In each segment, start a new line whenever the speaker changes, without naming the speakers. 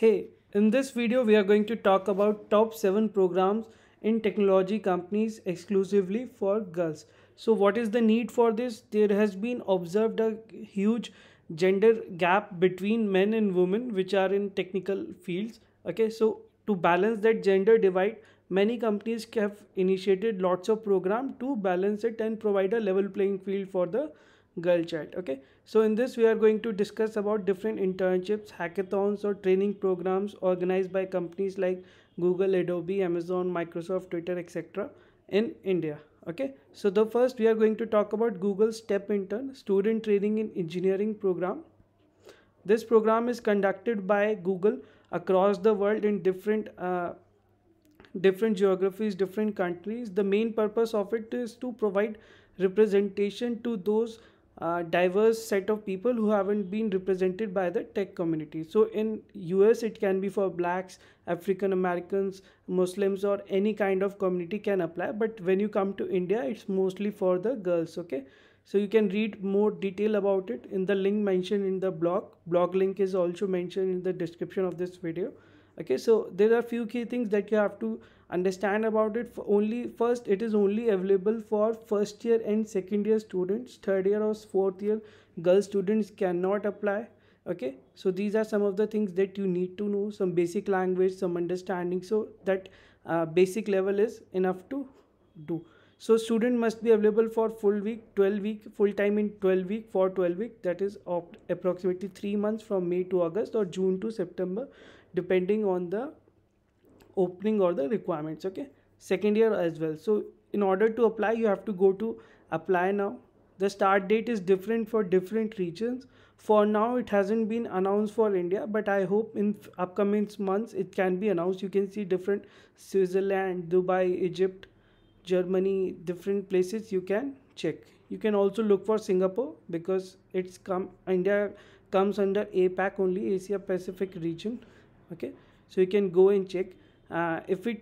Hey, in this video we are going to talk about top 7 programs in technology companies exclusively for girls. So what is the need for this? There has been observed a huge gender gap between men and women which are in technical fields. Okay, so to balance that gender divide, many companies have initiated lots of program to balance it and provide a level playing field for the girl child okay? So in this we are going to discuss about different internships hackathons or training programs organized by companies like google adobe amazon microsoft twitter etc in india okay? So the first we are going to talk about google step intern student training in engineering program. This program is conducted by google across the world in different uh, different geographies different countries. The main purpose of it is to provide representation to those diverse set of people who haven't been represented by the tech community. So in us it can be for blacks african americans muslims or any kind of community can apply. But when you come to india it's mostly for the girls okay? So you can read more detail about it in the link mentioned in the blog. Blog link is also mentioned in the description of this video okay? So there are few key things that you have to understand about it. Only first it is only available for first year and second year students. Third year or fourth year girl students cannot apply. Okay? So these are some of the things that you need to know. Some basic language some understanding. So that uh, basic level is enough to do. So student must be available for full week 12 week full time in 12 week for 12 week. That is approximately 3 months from may to august or june to september depending on the opening or the requirements okay? Second year as well. So in order to apply you have to go to apply now. The start date is different for different regions. For now it hasn't been announced for india but i hope in upcoming months it can be announced. You can see different switzerland dubai egypt germany different places you can check. You can also look for singapore because it's come india comes under apac only asia pacific region okay? So you can go and check uh, if we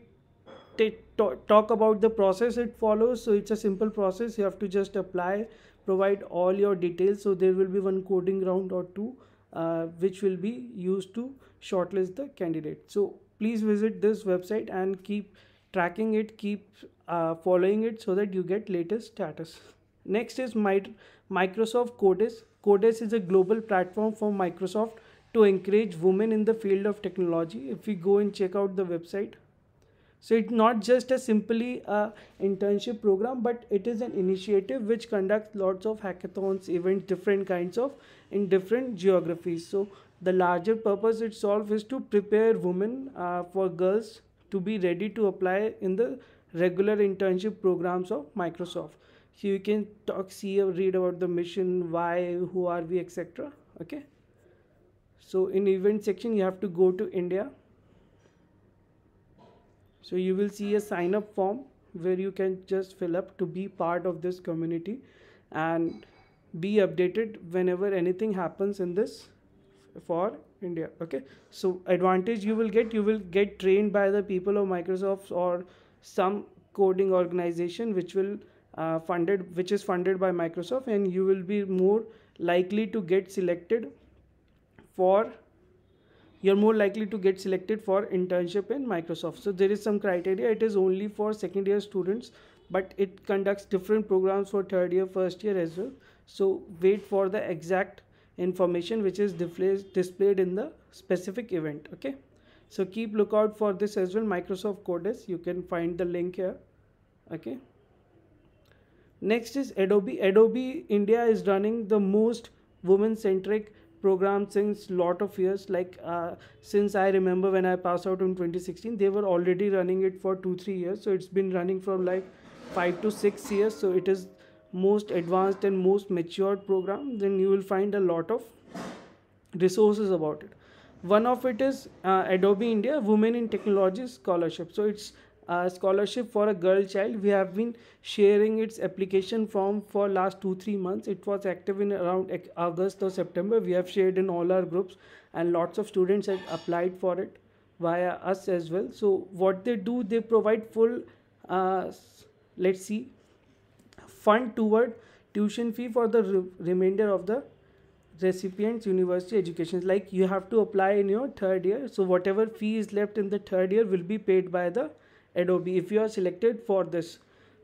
talk about the process it follows so it's a simple process. You have to just apply provide all your details. So there will be one coding round or two uh, which will be used to shortlist the candidate. So please visit this website and keep tracking it keep uh, following it so that you get latest status. Next is my microsoft Codess Codess is a global platform for microsoft to encourage women in the field of technology if we go and check out the website. So it's not just a simply a internship program but it is an initiative which conducts lots of hackathons events different kinds of in different geographies. So the larger purpose it solves is to prepare women uh, for girls to be ready to apply in the regular internship programs of microsoft. So you can talk see or read about the mission why who are we etc okay so in event section you have to go to India. So you will see a sign up form where you can just fill up to be part of this community and be updated whenever anything happens in this for India okay? So advantage you will get you will get trained by the people of Microsoft or some coding organization which will uh, funded which is funded by Microsoft and you will be more likely to get selected for you're more likely to get selected for internship in Microsoft. So there is some criteria. It is only for second year students, but it conducts different programs for third year, first year as well. So wait for the exact information which is displayed in the specific event. Okay. So keep lookout for this as well. Microsoft Codess. You can find the link here. Okay. Next is Adobe. Adobe India is running the most women centric program since lot of years. Like uh, since i remember when i passed out in 2016 they were already running it for 2 3 years. So it's been running from like 5 to 6 years. So it is most advanced and most matured program. Then you will find a lot of resources about it. One of it is uh, adobe india women in technology scholarship. So it's scholarship for a girl child. We have been sharing its application form for last two three months. It was active in around august or september. We have shared in all our groups and lots of students have applied for it via us as well. So what they do they provide full uh, let's see fund toward tuition fee for the re remainder of the recipients university education. Like you have to apply in your third year. So whatever fee is left in the third year will be paid by the adobe. If you are selected for this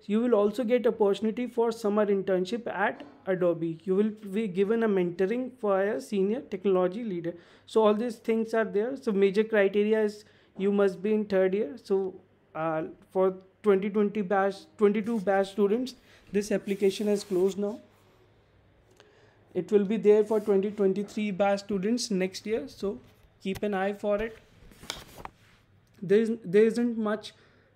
you will also get opportunity for summer internship at adobe. You will be given a mentoring for a senior technology leader. So all these things are there. So major criteria is you must be in third year. So uh, for 2020 batch 22 batch students this application has closed now. It will be there for 2023 batch students next year. So keep an eye for it. There, is, there isn't much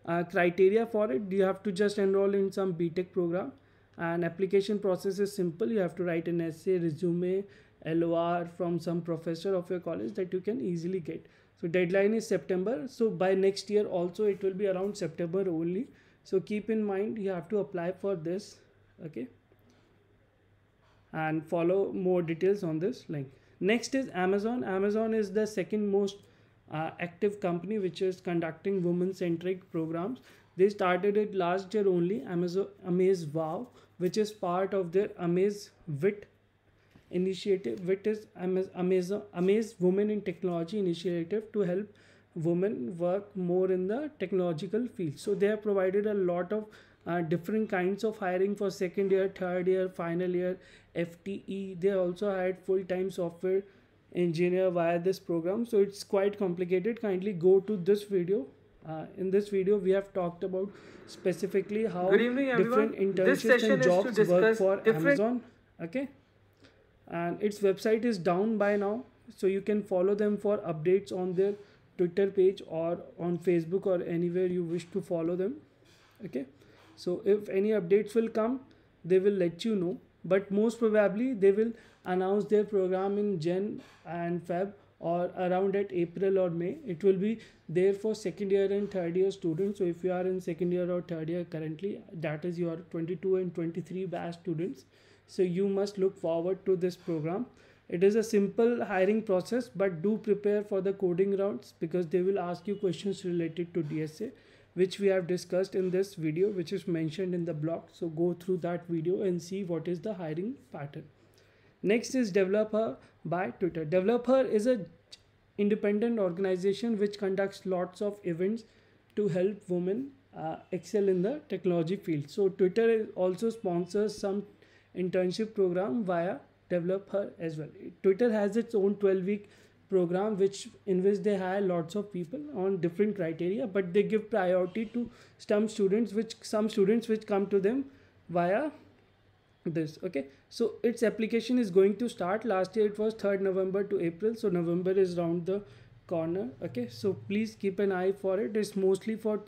uh, criteria for it you have to just enroll in some btech program. And application process is simple. You have to write an essay resume lor from some professor of your college that you can easily get. So deadline is september. So by next year also it will be around september only. So keep in mind you have to apply for this okay? And follow more details on this link. Next is amazon. Amazon is the second most uh, active company which is conducting women centric programs. They started it last year only amazon AmazeWOW which is part of their amaze wit initiative wit is amaze amaze women in technology initiative to help women work more in the technological field. So they have provided a lot of uh, different kinds of hiring for second year third year final year fte they also hired full-time software engineer via this program. So it's quite complicated. Kindly go to this video. Uh, in this video we have talked about specifically how
evening,
different internships and jobs work for amazon. Okay? And its website is down by now. So you can follow them for updates on their twitter page or on facebook or anywhere you wish to follow them. Okay? So if any updates will come they will let you know but most probably they will announce their program in jan and feb or around at april or may. It will be there for second year and third year students. So if you are in second year or third year currently that is your 22 and 23 batch students. So you must look forward to this program. It is a simple hiring process but do prepare for the coding rounds because they will ask you questions related to dsa which we have discussed in this video which is mentioned in the blog. So go through that video and see what is the hiring pattern. Next is DevelopHer by twitter. DevelopHer is a independent organization which conducts lots of events to help women uh, excel in the technology field. So twitter also sponsors some internship program via DevelopHer as well. Twitter has its own 12 week program which in which they hire lots of people on different criteria but they give priority to some students which some students which come to them via this okay? So its application is going to start. Last year it was 3rd november to april so november is round the corner okay? So please keep an eye for it. It's mostly for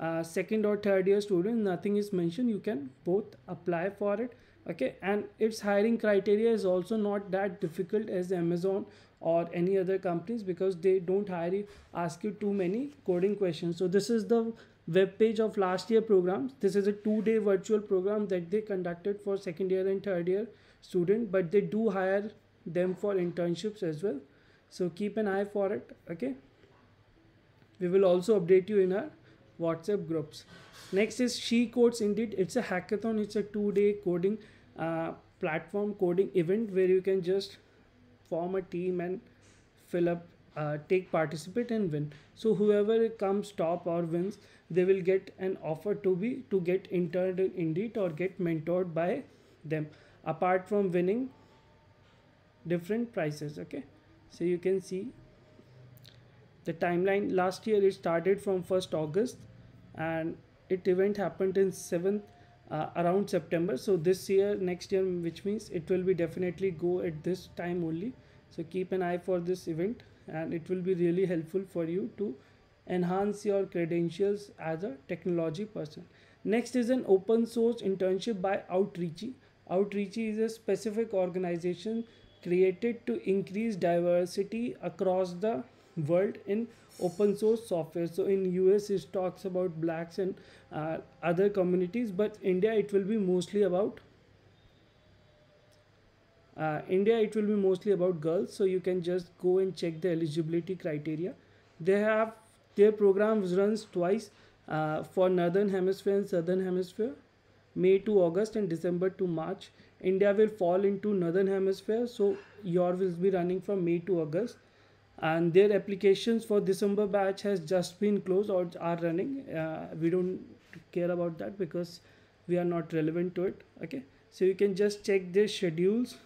uh, second or third year students. Nothing is mentioned. You can both apply for it okay and its hiring criteria is also not that difficult as amazon or any other companies because they don't hire you ask you too many coding questions. So this is the web page of last year programs this is a two day virtual program that they conducted for second year and third year student but they do hire them for internships as well. So keep an eye for it okay? We will also update you in our whatsapp groups. Next is SheCodes indeed. It's a hackathon. It's a two day coding platform coding event where you can just form a team and fill up uh, take participate and win. So whoever comes top or wins they will get an offer to be to get interned in indeed or get mentored by them. Apart from winning different prizes okay? So you can see the timeline. Last year it started from 1st august and it event happened in 7th uh, around September. So this year, next year, which means it will be definitely go at this time only. So keep an eye for this event and it will be really helpful for you to enhance your credentials as a technology person. Next is an open source internship by Outreachy. Outreachy is a specific organization created to increase diversity across the world in open source software. So in us it talks about blacks and uh, other communities but india it will be mostly about uh, india it will be mostly about girls. So you can just go and check the eligibility criteria. They have their programs runs twice uh, for northern hemisphere and southern hemisphere may to august and december to march. India will fall into northern hemisphere, so your will be running from May to August. And their applications for December batch has just been closed or are running. Uh, we don't care about that because we are not relevant to it. Okay, so you can just check their schedules,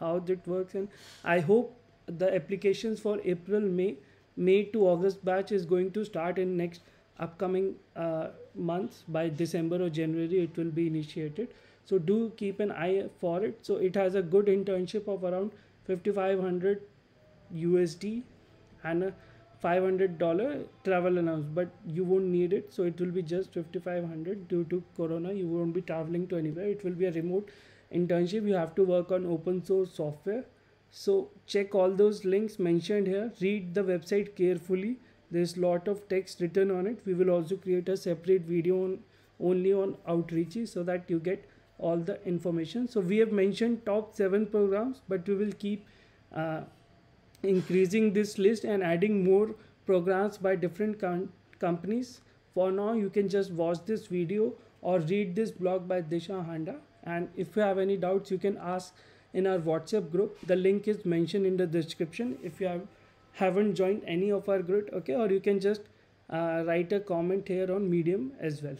how that works, and I hope the applications for April, May, May to August batch is going to start in next upcoming uh, months by December or January it will be initiated so do keep an eye for it so it has a good internship of around 5500 USD and a $500 travel allowance but you won't need it so it will be just 5500 due to corona. You won't be traveling to anywhere. It will be a remote internship. You have to work on open source software. So check all those links mentioned here. Read the website carefully. There's lot of text written on it. We will also create a separate video on only on outreachy so that you get all the information. So we have mentioned top seven programs but we will keep uh, increasing this list and adding more programs by different com companies. For now you can just watch this video or read this blog by disha handa. And if you have any doubts you can ask in our whatsapp group. The link is mentioned in the description. If you have haven't joined any of our group okay or you can just uh, write a comment here on medium as well